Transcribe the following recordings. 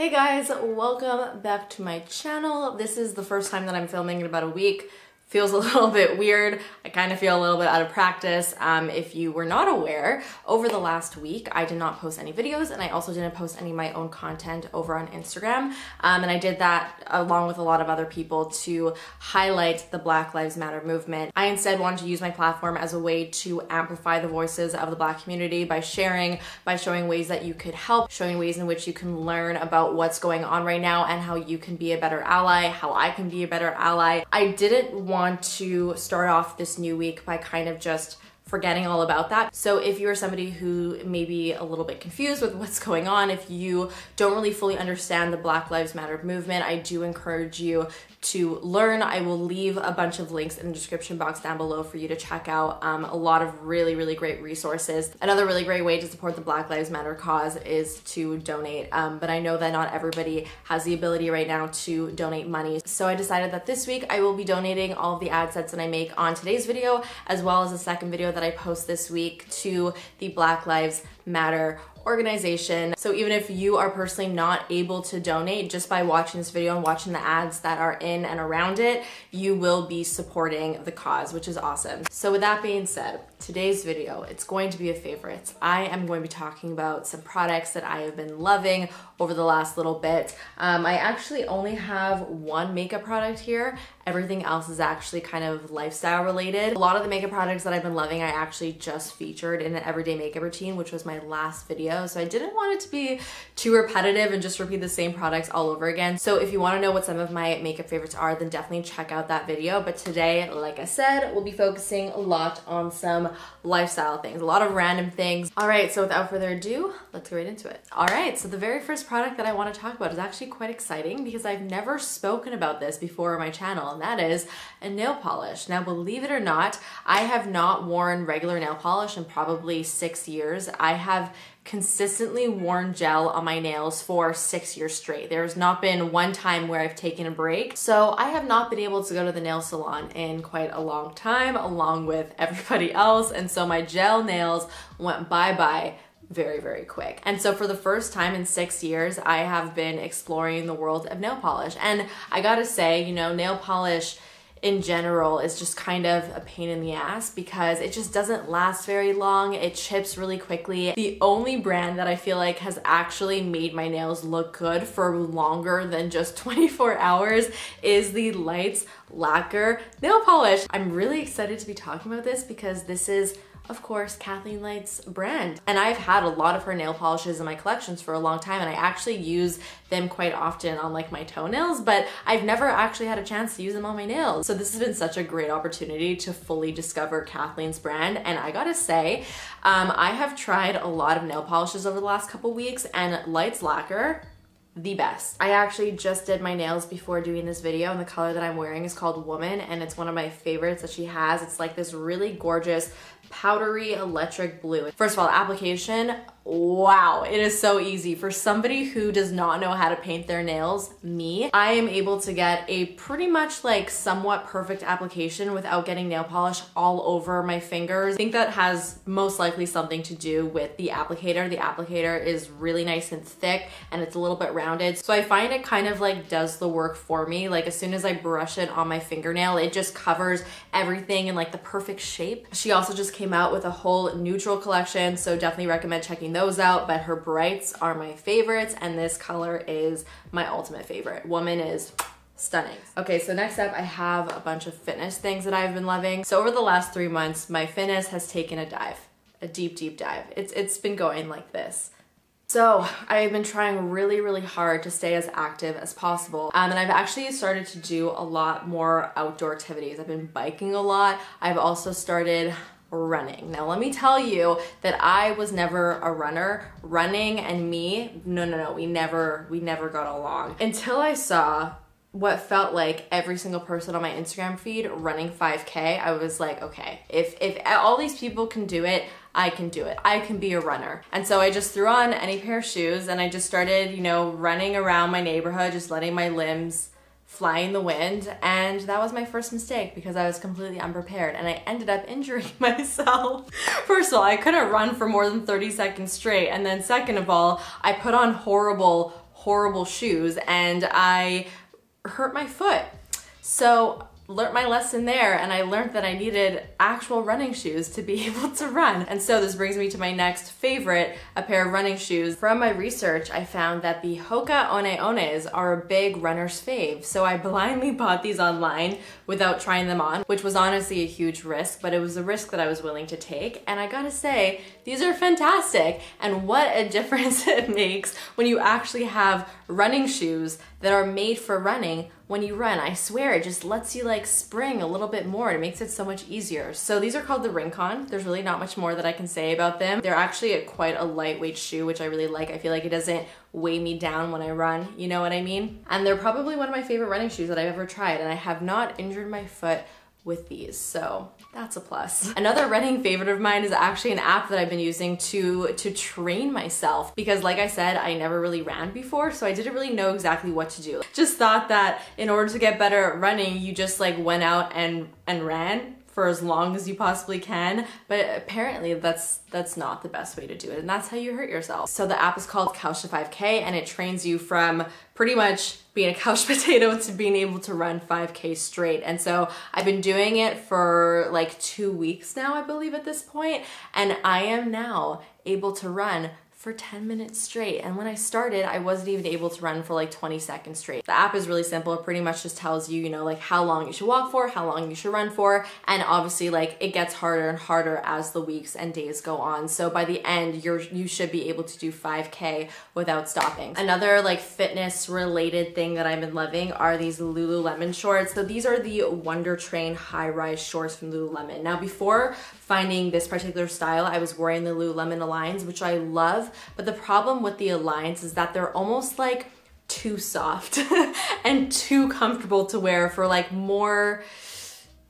Hey guys, welcome back to my channel. This is the first time that I'm filming in about a week feels a little bit weird. I kind of feel a little bit out of practice. Um, if you were not aware, over the last week, I did not post any videos and I also didn't post any of my own content over on Instagram. Um, and I did that along with a lot of other people to highlight the Black Lives Matter movement. I instead wanted to use my platform as a way to amplify the voices of the Black community by sharing, by showing ways that you could help, showing ways in which you can learn about what's going on right now and how you can be a better ally, how I can be a better ally. I didn't want want to start off this new week by kind of just forgetting all about that. So if you're somebody who may be a little bit confused with what's going on, if you don't really fully understand the Black Lives Matter movement, I do encourage you to learn. I will leave a bunch of links in the description box down below for you to check out um, a lot of really, really great resources. Another really great way to support the Black Lives Matter cause is to donate. Um, but I know that not everybody has the ability right now to donate money. So I decided that this week I will be donating all of the AdSense that I make on today's video, as well as the second video that I post this week to the Black Lives Matter organization. So even if you are personally not able to donate just by watching this video and watching the ads that are in and around it, you will be supporting the cause, which is awesome. So with that being said, today's video, it's going to be a favorite. I am going to be talking about some products that I have been loving over the last little bit. Um, I actually only have one makeup product here. Everything else is actually kind of lifestyle related. A lot of the makeup products that I've been loving, I actually just featured in an everyday makeup routine, which was my last video. So I didn't want it to be too repetitive and just repeat the same products all over again. So if you wanna know what some of my makeup favorites are, then definitely check out that video. But today, like I said, we'll be focusing a lot on some lifestyle things, a lot of random things. All right, so without further ado, let's get right into it. All right, so the very first product that I wanna talk about is actually quite exciting because I've never spoken about this before on my channel, and that is a nail polish. Now, believe it or not, I have not worn regular nail polish in probably six years. I have consistently worn gel on my nails for six years straight. There's not been one time where I've taken a break. So I have not been able to go to the nail salon in quite a long time along with everybody else. And so my gel nails went bye-bye very, very quick. And so for the first time in six years, I have been exploring the world of nail polish. And I gotta say, you know, nail polish in general is just kind of a pain in the ass because it just doesn't last very long. It chips really quickly. The only brand that I feel like has actually made my nails look good for longer than just 24 hours is the Lights Lacquer Nail Polish. I'm really excited to be talking about this because this is of course, Kathleen Light's brand. And I've had a lot of her nail polishes in my collections for a long time and I actually use them quite often on like my toenails, but I've never actually had a chance to use them on my nails. So this has been such a great opportunity to fully discover Kathleen's brand. And I gotta say, um, I have tried a lot of nail polishes over the last couple weeks and Lights Lacquer the best. I actually just did my nails before doing this video and the color that I'm wearing is called Woman and it's one of my favorites that she has. It's like this really gorgeous powdery electric blue. First of all, application, wow, it is so easy. For somebody who does not know how to paint their nails, me, I am able to get a pretty much like somewhat perfect application without getting nail polish all over my fingers. I think that has most likely something to do with the applicator. The applicator is really nice and thick and it's a little bit rounded. So I find it kind of like does the work for me. Like as soon as I brush it on my fingernail, it just covers everything in like the perfect shape. She also just came out with a whole neutral collection, so definitely recommend checking those out, but her brights are my favorites, and this color is my ultimate favorite. Woman is stunning. Okay, so next up I have a bunch of fitness things that I've been loving. So over the last three months, my fitness has taken a dive, a deep, deep dive. It's It's been going like this. So I've been trying really, really hard to stay as active as possible. Um, and I've actually started to do a lot more outdoor activities. I've been biking a lot. I've also started running. Now let me tell you that I was never a runner. Running and me, no, no, no, we never, we never got along. Until I saw what felt like every single person on my Instagram feed running 5K, I was like, okay, if, if all these people can do it, I can do it. I can be a runner. And so I just threw on any pair of shoes and I just started, you know, running around my neighborhood, just letting my limbs fly in the wind and that was my first mistake because I was completely unprepared and I ended up injuring myself. First of all, I couldn't run for more than 30 seconds straight and then second of all, I put on horrible horrible shoes and I hurt my foot. So learned my lesson there and I learned that I needed actual running shoes to be able to run. And so this brings me to my next favorite, a pair of running shoes. From my research, I found that the Hoka One Ones are a big runner's fave. So I blindly bought these online without trying them on, which was honestly a huge risk, but it was a risk that I was willing to take. And I gotta say, these are fantastic. And what a difference it makes when you actually have running shoes that are made for running when you run. I swear it just lets you like spring a little bit more. It makes it so much easier. So these are called the Rincon. There's really not much more that I can say about them. They're actually a, quite a lightweight shoe, which I really like. I feel like it doesn't weigh me down when I run, you know what I mean? And they're probably one of my favorite running shoes that I've ever tried and I have not injured my foot with these. So that's a plus. Another running favorite of mine is actually an app that I've been using to, to train myself because like I said, I never really ran before, so I didn't really know exactly what to do. Just thought that in order to get better at running, you just like went out and, and ran for as long as you possibly can but apparently that's that's not the best way to do it and that's how you hurt yourself. So the app is called couch to 5k and it trains you from pretty much being a couch potato to being able to run 5k straight and so i've been doing it for like two weeks now i believe at this point and i am now able to run for 10 minutes straight. And when I started, I wasn't even able to run for like 20 seconds straight. The app is really simple. It pretty much just tells you, you know, like how long you should walk for, how long you should run for. And obviously like it gets harder and harder as the weeks and days go on. So by the end, you're, you should be able to do 5K without stopping. Another like fitness related thing that I've been loving are these Lululemon shorts. So these are the Wunder Train high rise shorts from Lululemon. Now before finding this particular style, I was wearing the Lululemon Aligns, which I love. But the problem with the Aligns is that they're almost like too soft and too comfortable to wear for like more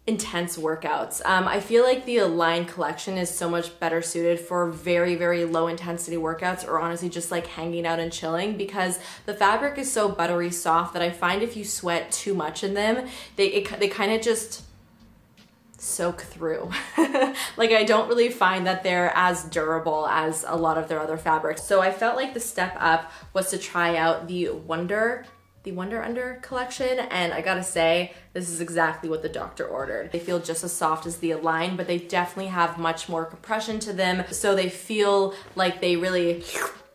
intense workouts. Um, I feel like the Align collection is so much better suited for very, very low intensity workouts or honestly just like hanging out and chilling because the fabric is so buttery soft that I find if you sweat too much in them, they, they kind of just soak through. like I don't really find that they're as durable as a lot of their other fabrics. So I felt like the step up was to try out the Wunder the Wunder Under collection and I gotta say this is exactly what the doctor ordered. They feel just as soft as the Align but they definitely have much more compression to them so they feel like they really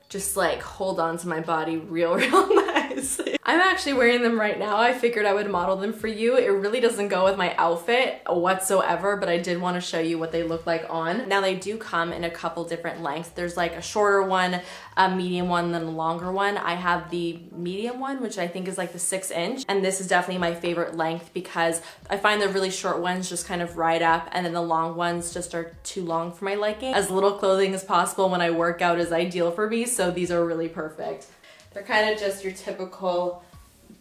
just like hold on to my body real real nice. I'm actually wearing them right now. I figured I would model them for you. It really doesn't go with my outfit whatsoever, but I did want to show you what they look like on. Now they do come in a couple different lengths. There's like a shorter one, a medium one, then a longer one. I have the medium one, which I think is like the six inch. And this is definitely my favorite length because I find the really short ones just kind of ride up and then the long ones just are too long for my liking. As little clothing as possible when I work out is ideal for me, so these are really perfect. They're kind of just your typical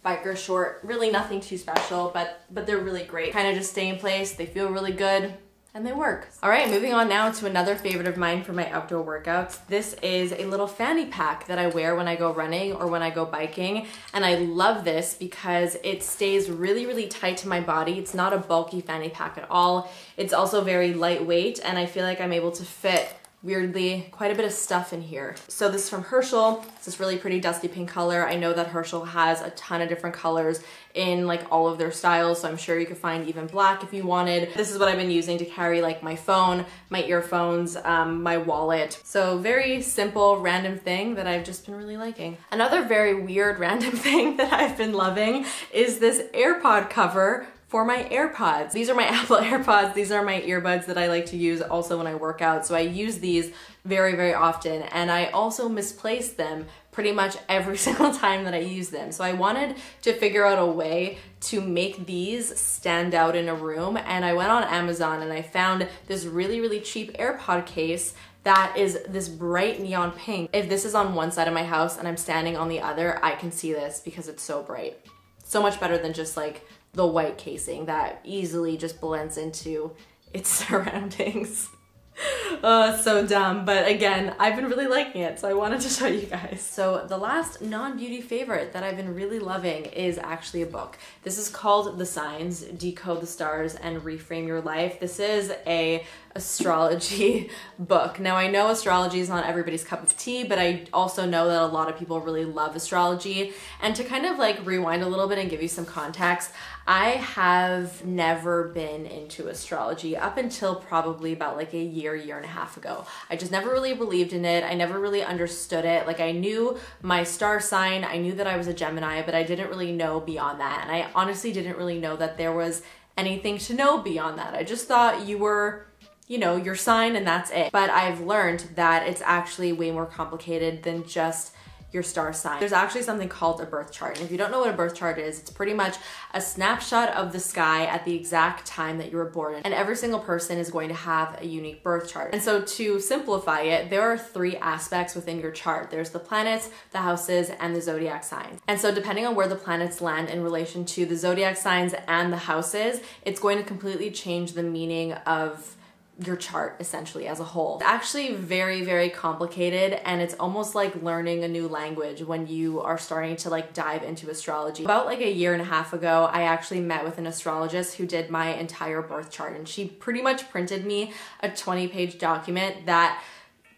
biker short, really nothing too special, but, but they're really great. Kind of just stay in place, they feel really good, and they work. All right, moving on now to another favorite of mine for my outdoor workouts. This is a little fanny pack that I wear when I go running or when I go biking. And I love this because it stays really, really tight to my body. It's not a bulky fanny pack at all. It's also very lightweight and I feel like I'm able to fit weirdly quite a bit of stuff in here. So this is from Herschel. It's this really pretty dusty pink color. I know that Herschel has a ton of different colors in like all of their styles, so I'm sure you could find even black if you wanted. This is what I've been using to carry like my phone, my earphones, um, my wallet. So very simple, random thing that I've just been really liking. Another very weird random thing that I've been loving is this AirPod cover for my AirPods. These are my Apple AirPods. These are my earbuds that I like to use also when I work out. So I use these very, very often. And I also misplace them pretty much every single time that I use them. So I wanted to figure out a way to make these stand out in a room. And I went on Amazon and I found this really, really cheap AirPod case that is this bright neon pink. If this is on one side of my house and I'm standing on the other, I can see this because it's so bright. So much better than just like the white casing that easily just blends into its surroundings. oh, so dumb. But again, I've been really liking it, so I wanted to show you guys. So the last non-beauty favorite that I've been really loving is actually a book. This is called The Signs, Decode the Stars and Reframe Your Life. This is a astrology book. Now I know astrology is not everybody's cup of tea, but I also know that a lot of people really love astrology. And to kind of like rewind a little bit and give you some context, I have never been into astrology up until probably about like a year, year and a half ago. I just never really believed in it. I never really understood it. Like I knew my star sign, I knew that I was a Gemini, but I didn't really know beyond that. And I honestly didn't really know that there was anything to know beyond that. I just thought you were you know, your sign and that's it. But I've learned that it's actually way more complicated than just your star sign. There's actually something called a birth chart. And if you don't know what a birth chart is, it's pretty much a snapshot of the sky at the exact time that you were born. And every single person is going to have a unique birth chart. And so to simplify it, there are three aspects within your chart. There's the planets, the houses, and the zodiac signs. And so depending on where the planets land in relation to the zodiac signs and the houses, it's going to completely change the meaning of your chart essentially as a whole. It's actually very, very complicated and it's almost like learning a new language when you are starting to like dive into astrology. About like a year and a half ago, I actually met with an astrologist who did my entire birth chart and she pretty much printed me a 20 page document that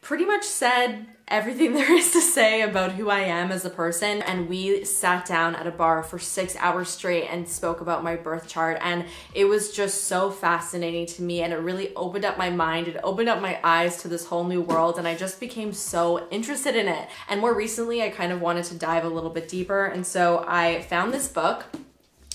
pretty much said everything there is to say about who I am as a person. And we sat down at a bar for six hours straight and spoke about my birth chart. And it was just so fascinating to me. And it really opened up my mind. It opened up my eyes to this whole new world. And I just became so interested in it. And more recently, I kind of wanted to dive a little bit deeper. And so I found this book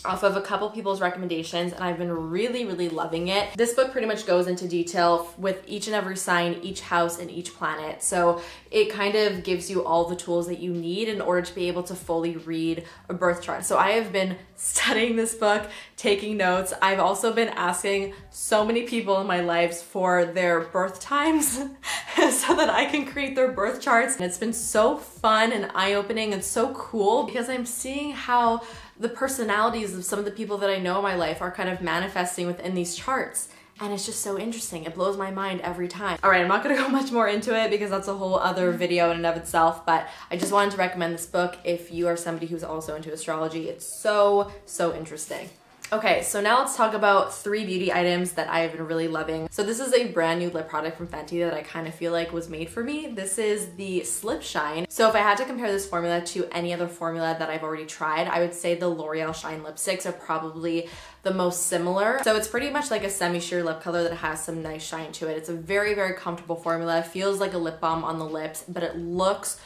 off of a couple people's recommendations and I've been really, really loving it. This book pretty much goes into detail with each and every sign, each house, and each planet. So it kind of gives you all the tools that you need in order to be able to fully read a birth chart. So I have been studying this book, taking notes. I've also been asking so many people in my lives for their birth times so that I can create their birth charts. And it's been so fun and eye-opening and so cool because I'm seeing how the personalities of some of the people that I know in my life are kind of manifesting within these charts. And it's just so interesting. It blows my mind every time. All right, I'm not gonna go much more into it because that's a whole other video in and of itself, but I just wanted to recommend this book if you are somebody who's also into astrology. It's so, so interesting. Okay, so now let's talk about three beauty items that I've been really loving. So this is a brand new lip product from Fenty that I kind of feel like was made for me. This is the Slip Shine. So if I had to compare this formula to any other formula that I've already tried, I would say the L'Oreal Shine lipsticks are probably the most similar. So it's pretty much like a semi-sheer lip color that has some nice shine to it. It's a very, very comfortable formula. It feels like a lip balm on the lips, but it looks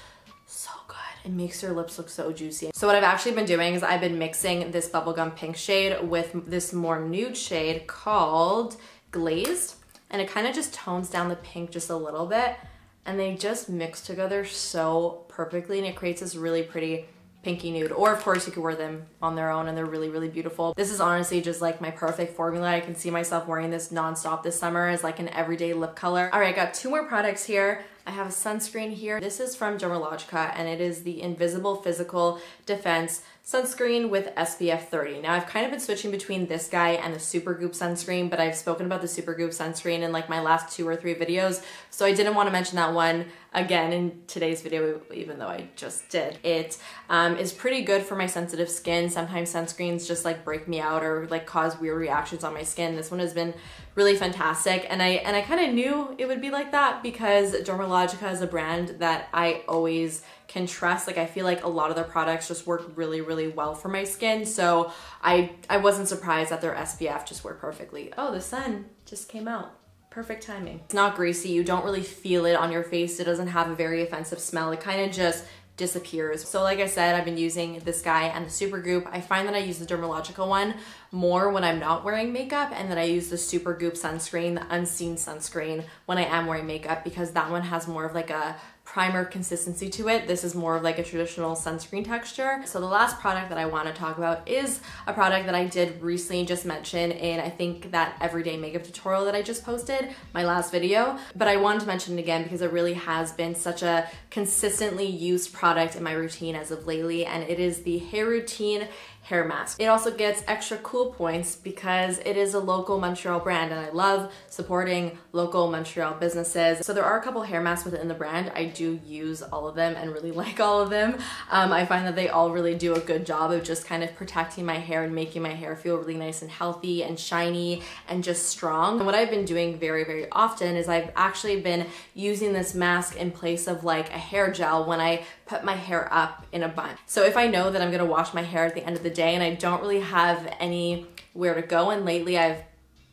it makes your lips look so juicy. So what I've actually been doing is I've been mixing this bubblegum pink shade with this more nude shade called Glazed. And it kind of just tones down the pink just a little bit. And they just mix together so perfectly and it creates this really pretty pinky nude. Or of course you could wear them on their own and they're really, really beautiful. This is honestly just like my perfect formula. I can see myself wearing this nonstop this summer as like an everyday lip color. All right, I got two more products here. I have a sunscreen here. This is from Dermalogica and it is the Invisible Physical Defense sunscreen with SPF 30. Now I've kind of been switching between this guy and the Supergoop sunscreen, but I've spoken about the Supergoop sunscreen in like my last two or three videos, so I didn't want to mention that one again in today's video, even though I just did. It um, is pretty good for my sensitive skin. Sometimes sunscreens just like break me out or like cause weird reactions on my skin. This one has been really fantastic. And I and I kind of knew it would be like that because Dermalogica is a brand that I always can trust. Like I feel like a lot of their products just work really, really well for my skin. So I I wasn't surprised that their SPF just worked perfectly. Oh, the sun just came out. Perfect timing. It's not greasy. You don't really feel it on your face. It doesn't have a very offensive smell. It kind of just disappears. So like I said, I've been using this guy and the Supergoop. I find that I use the Dermalogica one more when I'm not wearing makeup and that I use the Supergoop sunscreen, the unseen sunscreen when I am wearing makeup because that one has more of like a primer consistency to it. This is more of like a traditional sunscreen texture. So the last product that I want to talk about is a product that I did recently just mention in I think that everyday makeup tutorial that I just posted, my last video. But I wanted to mention it again because it really has been such a consistently used product in my routine as of lately and it is the Hair Routine hair mask. It also gets extra cool points because it is a local Montreal brand and I love supporting local Montreal businesses. So there are a couple hair masks within the brand. I do use all of them and really like all of them. Um, I find that they all really do a good job of just kind of protecting my hair and making my hair feel really nice and healthy and shiny and just strong. And what I've been doing very, very often is I've actually been using this mask in place of like a hair gel when I put my hair up in a bun. So if I know that I'm gonna wash my hair at the end of the day and I don't really have anywhere to go and lately I've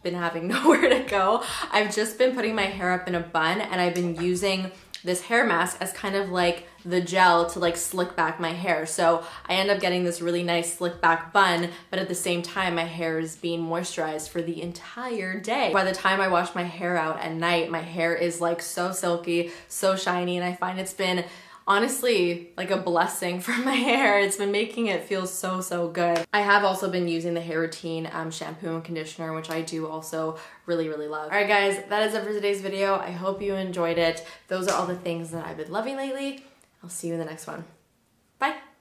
been having nowhere to go. I've just been putting my hair up in a bun and I've been using this hair mask as kind of like the gel to like slick back my hair. So I end up getting this really nice slick back bun, but at the same time, my hair is being moisturized for the entire day. By the time I wash my hair out at night, my hair is like so silky, so shiny, and I find it's been honestly like a blessing for my hair. It's been making it feel so, so good. I have also been using the Hair Routine um, shampoo and conditioner, which I do also really, really love. All right, guys, that is it for today's video. I hope you enjoyed it. Those are all the things that I've been loving lately. I'll see you in the next one. Bye.